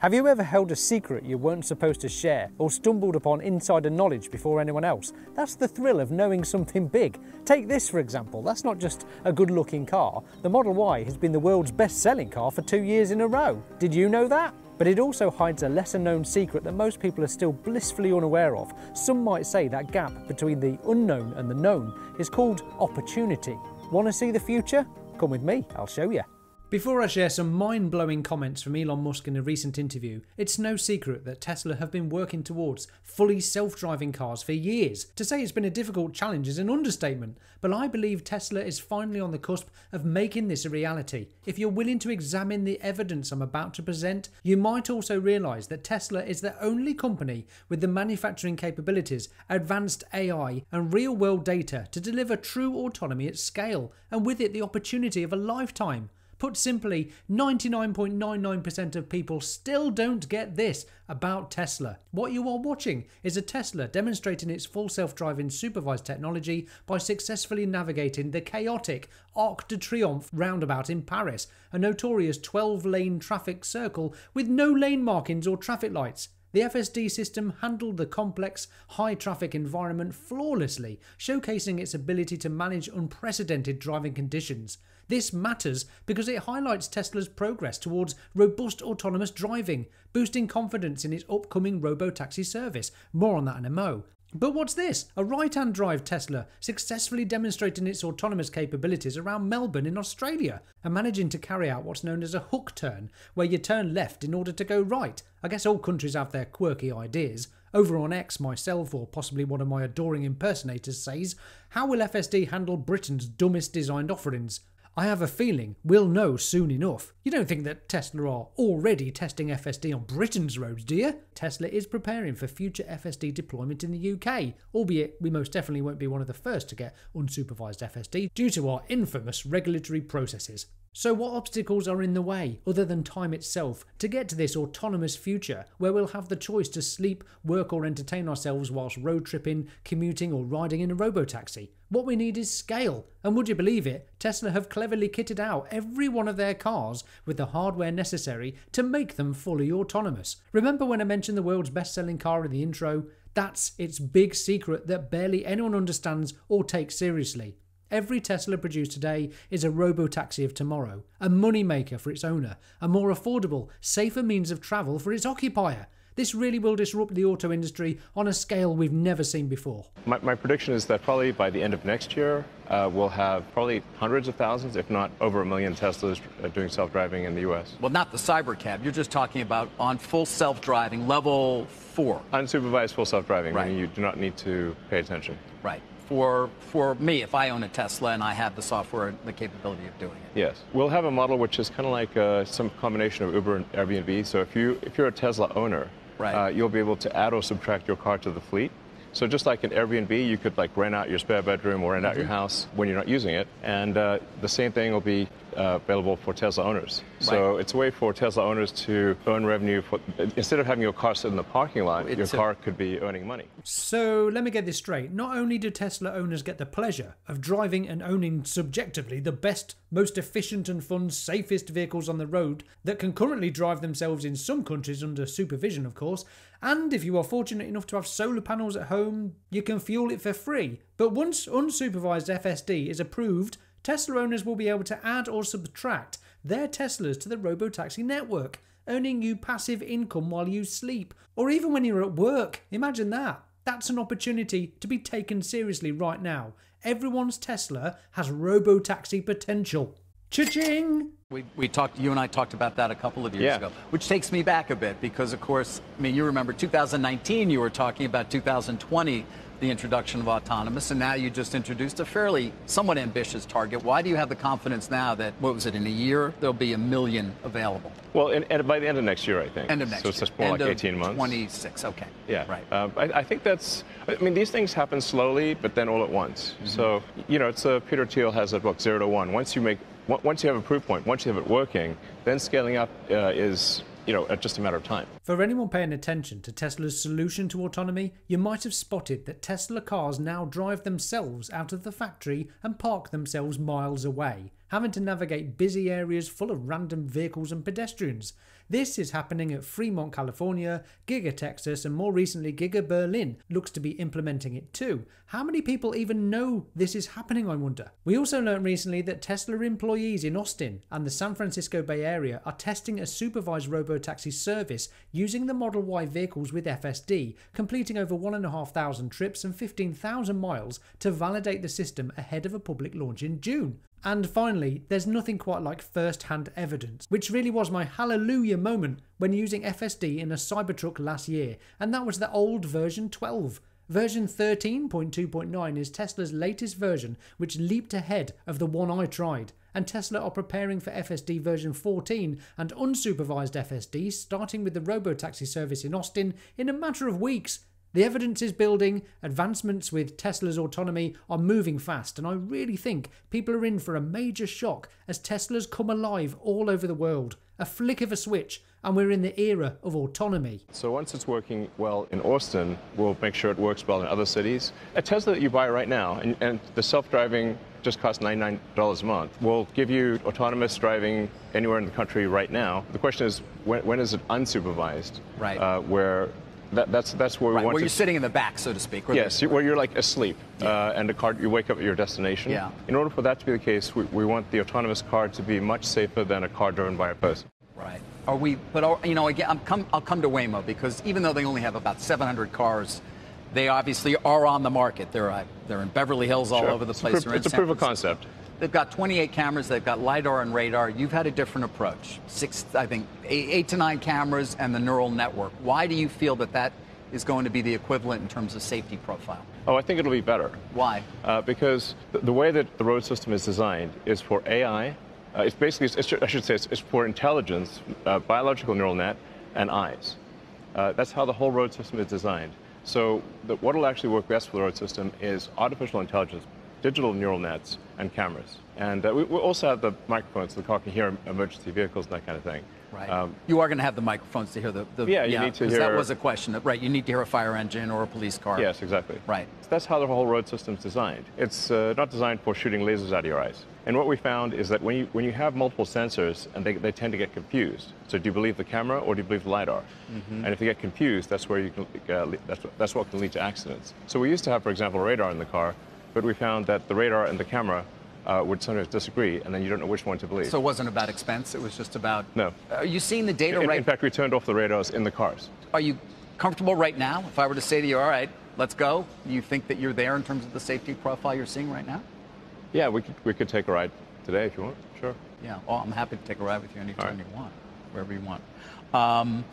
Have you ever held a secret you weren't supposed to share or stumbled upon insider knowledge before anyone else? That's the thrill of knowing something big. Take this for example, that's not just a good looking car. The Model Y has been the world's best selling car for two years in a row. Did you know that? But it also hides a lesser known secret that most people are still blissfully unaware of. Some might say that gap between the unknown and the known is called opportunity. Want to see the future? Come with me, I'll show you. Before I share some mind blowing comments from Elon Musk in a recent interview, it's no secret that Tesla have been working towards fully self driving cars for years. To say it's been a difficult challenge is an understatement, but I believe Tesla is finally on the cusp of making this a reality. If you're willing to examine the evidence I'm about to present, you might also realise that Tesla is the only company with the manufacturing capabilities, advanced AI, and real world data to deliver true autonomy at scale, and with it the opportunity of a lifetime. Put simply, 99.99% of people still don't get this about Tesla. What you are watching is a Tesla demonstrating its full self driving supervised technology by successfully navigating the chaotic Arc de Triomphe roundabout in Paris, a notorious 12 lane traffic circle with no lane markings or traffic lights. The FSD system handled the complex, high traffic environment flawlessly, showcasing its ability to manage unprecedented driving conditions. This matters because it highlights Tesla's progress towards robust autonomous driving, boosting confidence in its upcoming robo taxi service. More on that in a mo. But what's this? A right hand drive Tesla successfully demonstrating its autonomous capabilities around Melbourne in Australia and managing to carry out what's known as a hook turn, where you turn left in order to go right. I guess all countries have their quirky ideas. Over on X, myself, or possibly one of my adoring impersonators, says, How will FSD handle Britain's dumbest designed offerings? I have a feeling we'll know soon enough. You don't think that Tesla are already testing FSD on Britain's roads, do you? Tesla is preparing for future FSD deployment in the UK, albeit we most definitely won't be one of the first to get unsupervised FSD due to our infamous regulatory processes. So, what obstacles are in the way, other than time itself, to get to this autonomous future where we'll have the choice to sleep, work, or entertain ourselves whilst road tripping, commuting, or riding in a robotaxi? What we need is scale. And would you believe it? Tesla have cleverly kitted out every one of their cars with the hardware necessary to make them fully autonomous. Remember when I mentioned the world's best selling car in the intro? That's its big secret that barely anyone understands or takes seriously. Every Tesla produced today is a robo-taxi of tomorrow, a moneymaker for its owner, a more affordable, safer means of travel for its occupier. This really will disrupt the auto industry on a scale we've never seen before. My, my prediction is that probably by the end of next year, uh, we'll have probably hundreds of thousands, if not over a million Teslas uh, doing self-driving in the U.S. Well, not the Cybercab. You're just talking about on full self-driving, level four. Unsupervised full self-driving, Right. meaning you do not need to pay attention. Right. For for me, if I own a Tesla and I have the software and the capability of doing it. Yes, we'll have a model which is kind of like uh, some combination of Uber and Airbnb. So if you if you're a Tesla owner, Right. uh, you'll be able to add or subtract your car to the fleet. So just like in Airbnb, you could like rent out your spare bedroom or rent out your Mm-hmm. house when you're not using it, and uh, the same thing will be uh, available for Tesla owners. So it's a way for Tesla owners to earn revenue. For, instead of having your car sit in the parking lot, your It's a- car could be earning money. So let me get this straight. Not only do Tesla owners get the pleasure of driving and owning subjectively the best, most efficient and fun, safest vehicles on the road that can currently drive themselves in some countries under supervision, of course, and if you are fortunate enough to have solar panels at home, you can fuel it for free. But once unsupervised FSD is approved, Tesla owners will be able to add or subtract their Teslas to the robotaxi network, earning you passive income while you sleep, or even when you're at work. Imagine that. That's an opportunity to be taken seriously right now. Everyone's Tesla has robotaxi potential. Cha-ching! We, we talked, you and I talked about that a couple of years Yeah. ago, which takes me back a bit because, of course, I mean, you remember 2019, you were talking about 2020, the introduction of autonomous, and now you just introduced a fairly somewhat ambitious target. Why do you have the confidence now that, what was it, in a year, there'll be a million available? Well, and, and by the end of next year, I think. End of next so it's year. just more End like of 18 months. 26, okay. Yeah, Right. Um, I, I think that's. I mean, these things happen slowly, but then all at once. Mm-hmm. So you know, it's uh, Peter Thiel has that book Zero to One. Once you make, once you have a proof point, once you have it working, then scaling up uh, is you know just a matter of time. For anyone paying attention to Tesla's solution to autonomy, you might have spotted that Tesla cars now drive themselves out of the factory and park themselves miles away, having to navigate busy areas full of random vehicles and pedestrians. This is happening at Fremont, California, Giga Texas, and more recently Giga Berlin looks to be implementing it too. How many people even know this is happening, I wonder? We also learned recently that Tesla employees in Austin and the San Francisco Bay Area are testing a supervised robotaxi service using the Model Y vehicles with FSD, completing over 1,500 trips and 15,000 miles to validate the system ahead of a public launch in June. And finally, there's nothing quite like first hand evidence, which really was my hallelujah moment when using FSD in a Cybertruck last year, and that was the old version 12. Version 13.2.9 is Tesla's latest version, which leaped ahead of the one I tried, and Tesla are preparing for FSD version 14 and unsupervised FSD, starting with the robotaxi service in Austin in a matter of weeks. The evidence is building, advancements with Tesla's autonomy are moving fast, and I really think people are in for a major shock as Teslas come alive all over the world. A flick of a switch, and we're in the era of autonomy. So once it's working well in Austin, we'll make sure it works well in other cities. A Tesla that you buy right now, and, and the self-driving just costs $99 a month, will give you autonomous driving anywhere in the country right now. The question is, when, when is it unsupervised? Right. Uh, where that, that's that's where we Right, want where to. you're sitting in the back, so to speak. where Yes, where you're like asleep, uh, and the car you wake up at your destination. Yeah. In order for that to be the case, we, we want the autonomous car to be much safer than a car driven by a person. Right. Are we? But are, you know, again, I'm come, I'll come to Waymo because even though they only have about 700 cars, they obviously are on the market. They're uh, they're in Beverly Hills, all Sure. over the It's a place. proof- They're it's a proof of concept. They've got 28 cameras. They've got lidar and radar. You've had a different approach. Six, I think, eight, eight to nine cameras and the neural network. Why do you feel that that is going to be the equivalent in terms of safety profile? Oh, I think it'll be better. Why? Uh, because the, the way that the road system is designed is for AI. Uh, it's basically, it's, it's, I should say, it's, it's for intelligence, uh, biological neural net, and eyes. Uh, that's how the whole road system is designed. So the, what will actually work best for the road system is artificial intelligence, digital neural nets, and cameras. And uh, we, we also have the microphones so the car can hear emergency vehicles and that kind of thing. Right. Um, you are going to have the microphones to hear the. the Yeah, you need to 'cause That was a question. Right. You need to hear a fire engine or a police car. Yes, exactly. Right. That's how the whole road system is designed. It's uh, not designed for shooting lasers out of your eyes. And what we found is that when you, when you have multiple sensors, and they, they tend to get confused. So do you believe the camera or do you believe the lidar? Mm-hmm. And if they get confused, that's where you can, uh, that's, what- that's what can lead to accidents. So we used to have, for example, radar in the car, but we found that the radar and the camera uh, would sometimes disagree, and then you don't know which one to believe. So it wasn't about expense. It was just about. No. Are you seeing the data in, right? in fact, we turned off the radars in the cars. are you comfortable right now? If I were to say to you, all right, let's go. You think that you're there in terms of the safety profile you're seeing right now? Yeah, we could, we could take a ride today if you want. Sure. Yeah. Well, I'm happy to take a ride with you anytime All right. you want, wherever you want. Um,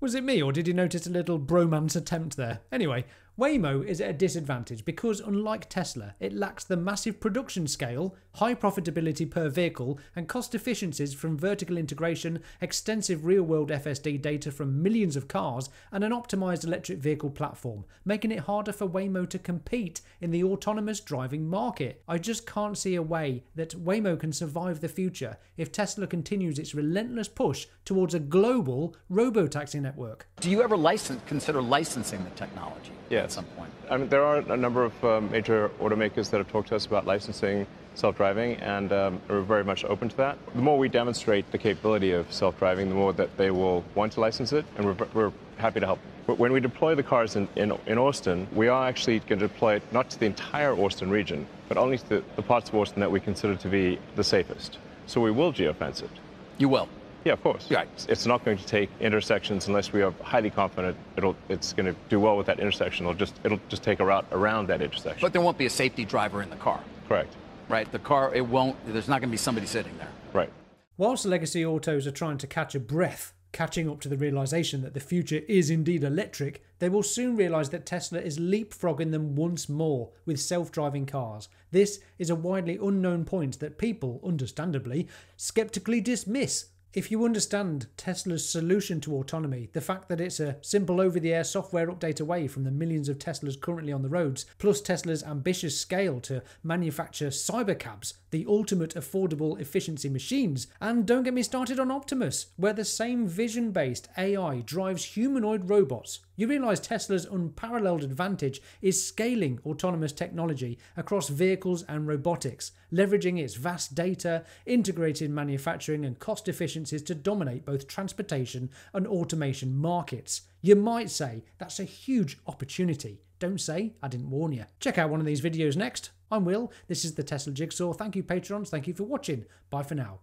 Was it me, or did you notice a little bromance attempt there? Anyway, Waymo is at a disadvantage because, unlike Tesla, it lacks the massive production scale, high profitability per vehicle, and cost efficiencies from vertical integration, extensive real world FSD data from millions of cars, and an optimized electric vehicle platform, making it harder for Waymo to compete in the autonomous driving market. I just can't see a way that Waymo can survive the future if Tesla continues its relentless push towards a global robotaxi network. do you ever license, consider licensing the technology at some point? I mean, there are a number of um, major automakers that have talked to us about licensing self-driving, and um, we're very much open to that. The more we demonstrate the capability of self-driving, the more that they will want to license it, and we're, we're happy to help. But when we deploy the cars in, in, in Austin, we are actually going to deploy it not to the entire Austin region, but only to the, the parts of Austin that we consider to be the safest. So we will geofence it. You will. Yeah, of course. Right. It's not going to take intersections unless we are highly confident it'll it's going to do well with that intersection. It'll just it'll just take a route around that intersection. But there won't be a safety driver in the car, Correct. right? The car, it won't, there's not going to be somebody sitting there. Right. Whilst legacy autos are trying to catch a breath, catching up to the realization that the future is indeed electric, they will soon realize that Tesla is leapfrogging them once more with self driving cars. This is a widely unknown point that people, understandably, skeptically dismiss. If you understand Tesla's solution to autonomy, the fact that it's a simple over the air software update away from the millions of Teslas currently on the roads, plus Tesla's ambitious scale to manufacture cybercabs, the ultimate affordable efficiency machines, and don't get me started on Optimus, where the same vision based AI drives humanoid robots, You realise Tesla's unparalleled advantage is scaling autonomous technology across vehicles and robotics, leveraging its vast data, integrated manufacturing, and cost efficiencies to dominate both transportation and automation markets. You might say that's a huge opportunity. Don't say I didn't warn you. Check out one of these videos next. I'm Will. This is the Tesla Jigsaw. Thank you, patrons. Thank you for watching. Bye for now.